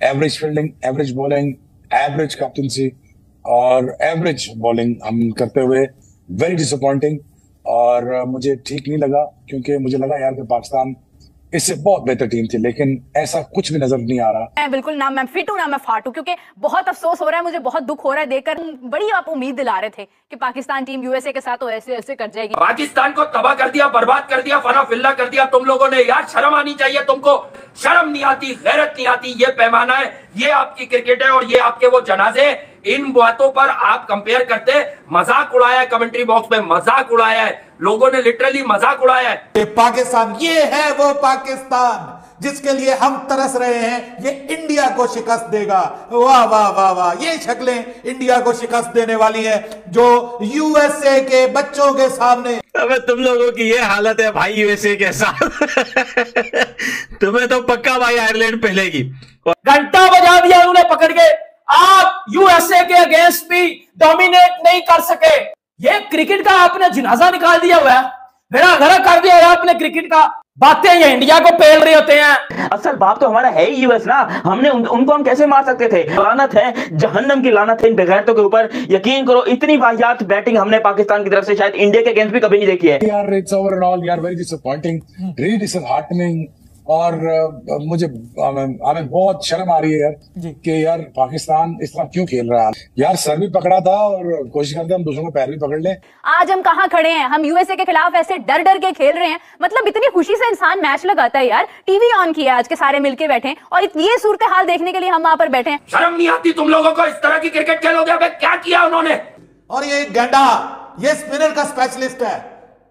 Average fielding average bowling average captaincy और average bowling हम करते हुए वेरी डिसअपॉइंटिंग और, मुझे ठीक नहीं लगा क्योंकि मुझे लगा यार कि पाकिस्तान इससे बहुत बेहतर टीम थी लेकिन ऐसा कुछ भी नज़र नहीं आ रहा। मैं बिल्कुल ना मैं फिट हूँ ना मैं फाट हूँ क्योंकि बहुत अफसोस हो रहा है मुझे बहुत दुख हो रहा है देखकर। बड़ी आप उम्मीद दिला रहे थे कि पाकिस्तान टीम यूएसए के साथ तो ऐसे ऐसे कर जाएगी। पाकिस्तान को तबाह कर दिया बर्बाद कर दिया फना फिल्ला कर दिया तुम लोगों ने यार शर्म आनी चाहिए तुमको। शर्म नहीं आती गैरत नहीं आती ये पैमाना है ये आपकी क्रिकेट है और ये आपके वो जनाजे इन बातों पर आप कंपेयर करते मज़ाक उड़ाया है कमेंट्री बॉक्स में मज़ाक उड़ाया है। लोगों ने लिटरली मज़ाक उड़ाया है। पाकिस्तान ये है वो पाकिस्तान जिसके लिए हम तरस रहे हैं। ये इंडिया को शिकस्त देगा। वाह वाह वाह वाह। ये शक्लें इंडिया को शिकस्त देने वाली है जो यूएसए के बच्चों के सामने। अबे तुम लोगों की ये हालत है भाई यूएसए के साथ। तुम्हें तो पक्का भाई आयरलैंड पहलेगी। घंटा बजा दिया उन्होंने पकड़ के। आप यूएसए के अगेंस्ट भी डोमिनेट नहीं कर सके। ये क्रिकेट का आपने जिनाजा निकाल दिया हुआ है। मेरा घर कर दिया है आपने क्रिकेट का। बातें ये इंडिया को पेल रहे होते हैं। असल बाप तो हमारा है ही यूएस ना। हमने उन, उनको हम कैसे मार सकते थे? लानत है जहन्नम की लानत है इन बेगैरतों के ऊपर। यकीन करो इतनी वाहियात बैटिंग हमने पाकिस्तान की तरफ़ से शायद इंडिया के अगेंस्ट भी कभी नहीं देखी है। यार इट्स ओवर एंड ऑल यार वेरी डिसअपॉइंटिंग रियली डिसहार्टनिंग और मुझे हमें बहुत शर्म आ रही है यार कि यार पाकिस्तान इस तरह क्यों खेल रहा है? यार सर भी पकड़ा था और कोशिश करते हम दूसरों को पैर भी पकड़ लें। आज हम कहाँ खड़े हैं? हम यूएसए के खिलाफ ऐसे डर डर के खेल रहे हैं। मतलब इतनी खुशी से इंसान मैच लगाता है यार। टीवी ऑन किया आज के सारे मिलके बैठे और ये सूरत हाल देखने के लिए हम वहाँ पर बैठे हैं। शर्म नहीं आती तुम लोगों को इस तरह की क्रिकेट खेलोगे? क्या किया उन्होंने? और ये गंडा ये स्पिनर का स्पेशलिस्ट है।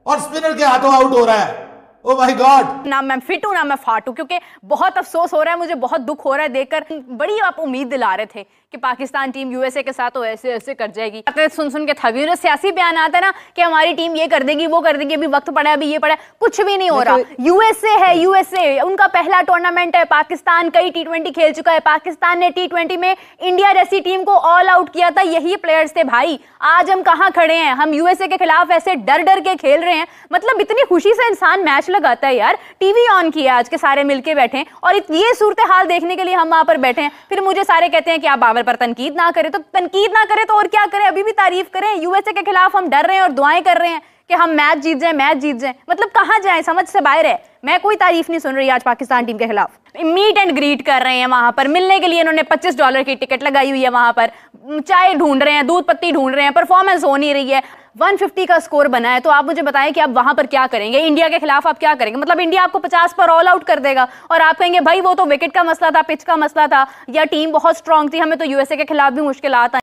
और स्पिनर के हाथों आउट हो रहा है। ओ माय गॉड ना मैं फिट हूँ ना मैं फाट हूँ क्योंकि बहुत अफसोस हो रहा है मुझे बहुत दुख हो रहा है देखकर। बड़ी आप उम्मीद दिला रहे थे कि पाकिस्तान टीम यूएसए के साथ ऐसे ऐसे कर जाएगी। सुन सुन के थकी सियासी बयान आता है ना कि हमारी टीम ये कर देगी वो कर देगी अभी वक्त पड़ा अभी ये पड़ा कुछ भी नहीं हो रहा। यूएसए है यूएसए उनका पहला टूर्नामेंट है पाकिस्तान कई टी खेल चुका है। पाकिस्तान ने टी में इंडिया जैसी टीम को ऑल आउट किया था यही प्लेयर्स थे भाई। आज हम कहाँ खड़े हैं? हम यूएसए के खिलाफ ऐसे डर डर के खेल रहे हैं। मतलब इतनी खुशी से इंसान मैच लगाता है यार। टीवी ऑन किया आज के सारे मिलके बैठे और ये सूरत हाल देखने के लिए हम वहाँ पर बैठे हैं। फिर मुझे सारे कहते हैं कि आप बाबर पर तनकीद ना करें। तो तनकीद ना करें तो और क्या करें? अभी भी तारीफ़ करें। यूएसए के खिलाफ हम डर रहे हैं और दुआएँ कर रहे हैं कि हम मैच जीत जाए, मैच जीत जाए। मतलब कहाँ जाए? समझ से बाहर है। मैं कोई तारीफ़ नहीं सुन रही आज पाकिस्तान टीम के खिलाफ। मीट एंड ग्रीट कर रहे हैं वहाँ पर। मिलने के लिए इन्होंने 25 डॉलर की टिकट लगाई हुई है वहाँ पर। चाय ढूंढ रहे हैं, दूध पत्ती ढूंढ रहे हैं। परफॉर्मेंस हो नहीं रही है। 150 का स्कोर बना है तो आप मुझे बताएँ कि आप वहाँ पर क्या करेंगे? इंडिया के खिलाफ आप क्या करेंगे? मतलब इंडिया आपको 50 पर ऑल आउट कर देगा और आप कहेंगे, भाई, वो तो विकेट का मसला था पिच का मसला था, या टीम बहुत स्ट्रांग थी, हमें तो यूएसए के खिलाफ भी मुश्किल आता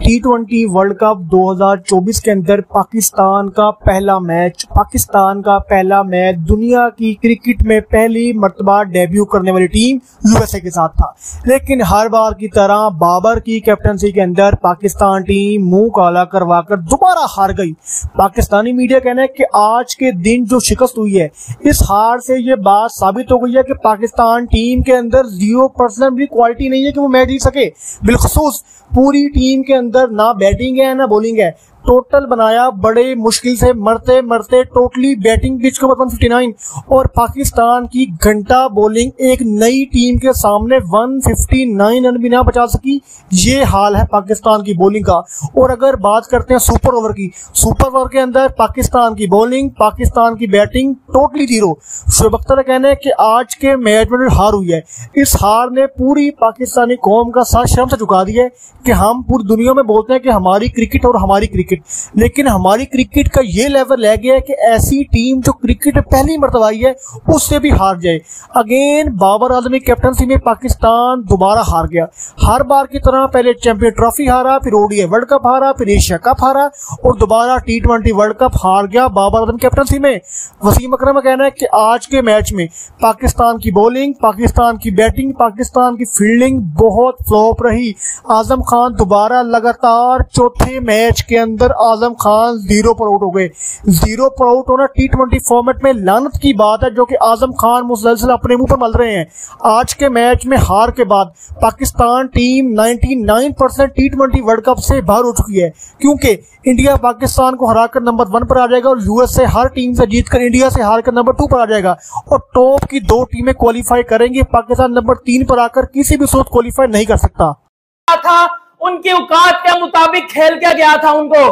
टी ट्वेंटी वर्ल्ड कप 2024 के अंदर पाकिस्तान का पहला मैच पाकिस्तान का पहला मैच दुनिया की क्रिकेट में पहली मरतबा डेब्यू करने वाली टीम यूएसए के साथ था। लेकिन हर बार की तरह बाबर की कैप्टनसी के अंदर पाकिस्तान टीम मुँह काला करवा कर दोबारा हार गई। पाकिस्तानी मीडिया कहना है कि आज के दिन जो शिकस्त हुई है, इस हार से ये बात साबित हो गई है कि पाकिस्तान टीम के अंदर ज़ीरो भी क्वालिटी नहीं है कि वो मैच जीत सके। बिलखसूस पूरी टीम के अंदर ना बैटिंग है ना बॉलिंग है। टोटल बनाया, बड़े, मुश्किल से मरते मरते, टोटली बैटिंग पिच को फिफ्टी नाइन और पाकिस्तान की घंटा बॉलिंग एक नई टीम के सामने 159 रन भी ना बचा सकी। ये हाल है पाकिस्तान की बॉलिंग का। और अगर बात करते हैं सुपर ओवर की सुपर ओवर के अंदर पाकिस्तान की बॉलिंग पाकिस्तान की batting totally zero Shoaib Akhtar का कहना है कि आज के मैच में हार हुई है, इस हार ने पूरी पाकिस्तानी कौम का साथ शर्म से चुका दिया है कि हम पूरी दुनिया में बोलते हैं कि हमारी क्रिकेट और हमारी क्रिकेट क्रिकेट लेकिन हमारी क्रिकेट का ये लेवल रह गया है कि ऐसी टीम जो क्रिकेट पहली मरतबा आई है, उससे भी हार जाए। अगेन बाबर आजमी कैप्टनसी में पाकिस्तान दोबारा हार गया। हर बार की तरह पहले चैंपियन ट्रॉफी हारा, फिर ओडीए वर्ल्ड कप हारा, फिर एशिया कप हारा और दोबारा टी ट्वेंटी वर्ल्ड कप हार गया बाबर आज़म कैप्टनसी में। वसीम अकरम का कहना है कि आज के मैच में पाकिस्तान की बॉलिंग पाकिस्तान की बैटिंग पाकिस्तान की फील्डिंग बहुत फ्लॉप रही। आज़म खान दोबारा लगातार चौथे मैच के अंदर अंदर आज़म खान ज़ीरो पर आउट हो गए। ज़ीरो पर आउट होना टी ट्वेंटी फॉर्मेट में लानत की बात है जो कि आज़म खान मुसलसल अपने मुँह पर मल रहे हैं। आज के मैच में हार के बाद Pakistan team 99 percent T twenty world cup से बाहर हो चुकी है, क्योंकि इंडिया पाकिस्तान को हराकर नंबर वन पर आ जाएगा और यूएस से हर टीम से जीतकर इंडिया से हारकर नंबर टू पर आ जाएगा। और टॉप की दो टीमें क्वालिफाई करेंगी, पाकिस्तान नंबर तीन पर आकर किसी भी सूरत क्वालिफाई नहीं कर सकता। था उनकी औकात के मुताबिक खेल के गया था उनको।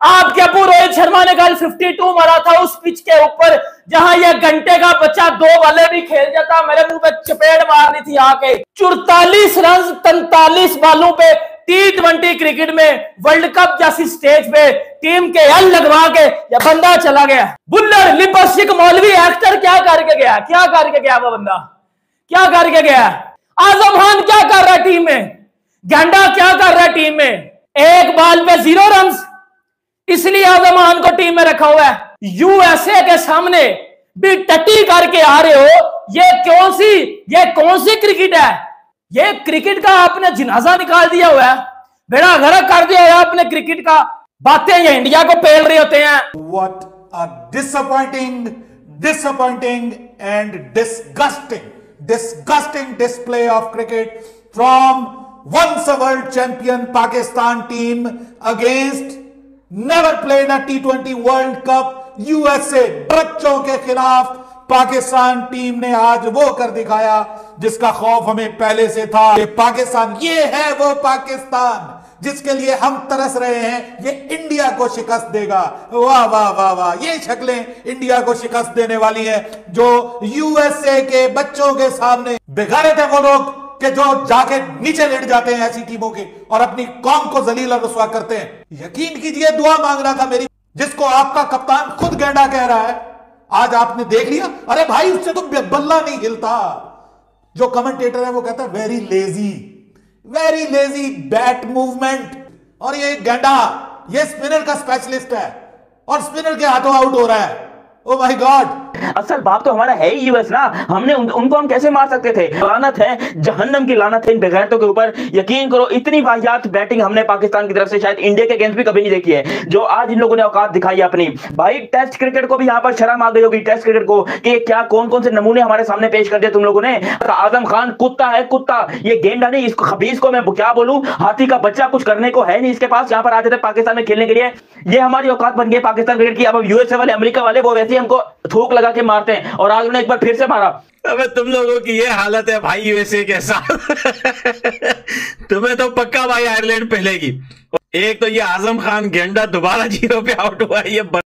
आपके अबू रोहित शर्मा ने कल 52 मारा था उस पिच के ऊपर, जहाँ ये घंटे का बच्चा दो वाले भी खेल जाता मेरे मुँह पे चपेट मारनी थी आके। चौतालीस रन, तैतालीस बालों पे टी क्रिकेट में वर्ल्ड कप जैसी स्टेज पे टीम के हल लगवा के ये बंदा चला गया। बुल्लर लिपस्टिक मौलवी, एक्टर, क्या करके गया? क्या करके गया वो बंदा? क्या करके गया? आज़म खान क्या कर रहा है टीम में? गेंडा क्या कर रहा है टीम में? एक बॉल पे ज़ीरो रन इसलिए आज़म खान को टीम में रखा हुआ है। यूएसए के सामने भी टट्टी करके आ रहे हो। ये कौन सी ये कौन सी क्रिकेट है? ये क्रिकेट का आपने जनाजा निकाल दिया हुआ है। बेड़ा गर्क कर दिया है आपने क्रिकेट का। बातें ये इंडिया को पेल रहे होते हैं। What a disappointing, disappointing and disgusting, disgusting display of cricket from once a world champion Pakistan team against never played a T20 World Cup USA बच्चों के खिलाफ पाकिस्तान टीम ने आज वो कर दिखाया, जिसका खौफ हमें पहले से था ये पाकिस्तान, ये है वो पाकिस्तान, जिसके लिए हम तरस रहे हैं, ये इंडिया को शिकस्त देगा। वाह वाह वाह वाह, ये शक्लें इंडिया को शिकस्त देने वाली है, जो यूएसए के बच्चों के सामने बिगाड़े थे वो लोग। कि जो जाके नीचे लेट जाते हैं ऐसी टीमों के और अपनी कौम को जलील और रसवा करते हैं। यकीन कीजिए, दुआ मांग रहा था मेरी। जिसको आपका कप्तान खुद गेंडा कह रहा है, आज आपने देख लिया। अरे भाई, उससे तो बल्ला नहीं हिलता। जो कमेंटेटर है, वो कहता है very lazy very lazy bat movement और ये गेंडा, ये स्पिनर का स्पेशलिस्ट है। और स्पिनर के हाथों आउट हो रहा है। ओ माय गॉड असल बात तो हमारा है ही यूएस ना। हमने उन, उनको हम कैसे मार सकते थे? लानत है जहन्नम की लानत है इन बेगैरतों के ऊपर। यकीन करो इतनी वाहियात बैटिंग हमने पाकिस्तान की तरफ़ से शायद इंडिया के अगेंस्ट भी कभी नहीं देखी है। जो आज इन लोगों ने औकात दिखाई अपनी। भाई टेस्ट क्रिकेट को भी यहाँ पर शर्म आ गई होगी टेस्ट क्रिकेट को कि क्या कौन कौन से नमूने हमारे सामने पेश कर दिए तुम लोगों ने? आज़म खान कुत्ता है कुत्ता। ये गेंडा नहीं इसको खबीज को मैं क्या बोलूँ? हाथी का बच्चा कुछ करने को है नहीं इसके पास। यहाँ पर आते थे पाकिस्तान में खेलने के लिए। ये हमारी औकात बन गई पाकिस्तान क्रिकेट की। अब यूएसए वाले अमेरिका वाले वो वैसे हमको थूक लगा के मारते हैं। और आज उन्होंने एक बार फिर से मारा। अबे, तुम लोगों की ये हालत है भाई यूएसए के साथ। तुम्हें तो पक्का भाई आयरलैंड पहलेगी एक तो ये आज़म खान गेंडा दोबारा ज़ीरो पे आउट हुआ, ये